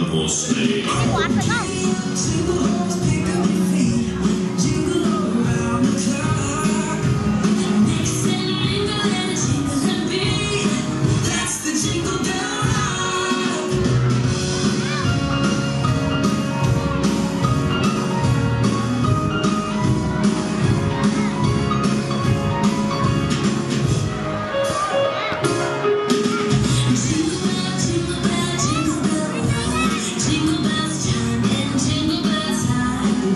one horse